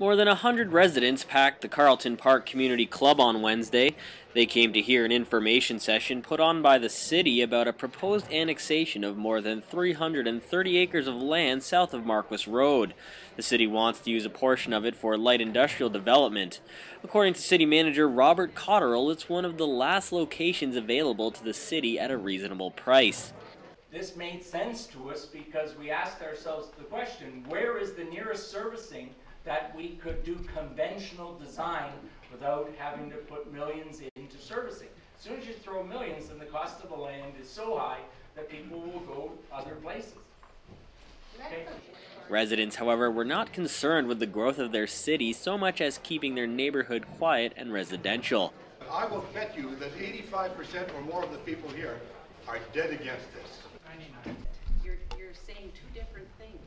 More than a hundred residents packed the Carlton Park Community Club on Wednesday. They came to hear an information session put on by the city about a proposed annexation of more than 330 acres of land south of Marquis Road. The city wants to use a portion of it for light industrial development. According to city manager Robert Cotterill, it's one of the last locations available to the city at a reasonable price. This made sense to us because we asked ourselves the question, where is the nearest servicing that we could do conventional design without having to put millions into servicing. As soon as you throw millions, then the cost of the land is so high that people will go other places. Okay? Residents, however, were not concerned with the growth of their city so much as keeping their neighborhood quiet and residential. I will bet you that 85% or more of the people here are dead against this. You're, you're saying two different things,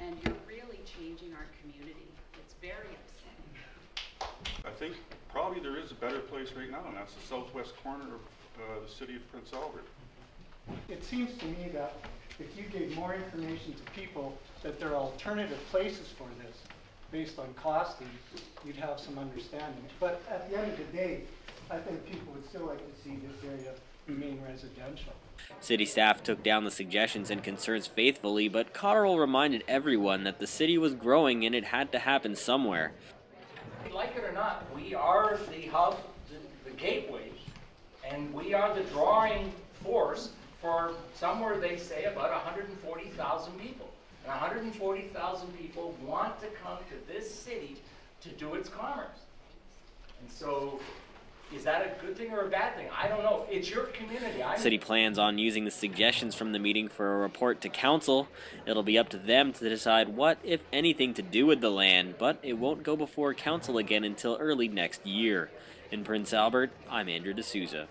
and you're really changing our community. It's very upsetting. I think probably there is a better place right now, and that's the southwest corner of uh, the city of Prince Albert. It seems to me that if you gave more information to people that there are alternative places for this, based on costing, you'd have some understanding. But at the end of the day, I think people would still like to see this area remain residential. City staff took down the suggestions and concerns faithfully, but Cotterill reminded everyone that the city was growing and it had to happen somewhere. Like it or not, we are the hub, the, the gateway, and we are the drawing force for somewhere they say about 140,000 people. And 140,000 people want to come to this city to do its commerce. And so is that a good thing or a bad thing? I don't know. It's your community. I'm City plans on using the suggestions from the meeting for a report to council. It'll be up to them to decide what, if anything, to do with the land, but it won't go before council again until early next year. In Prince Albert, I'm Andrew D'Souza.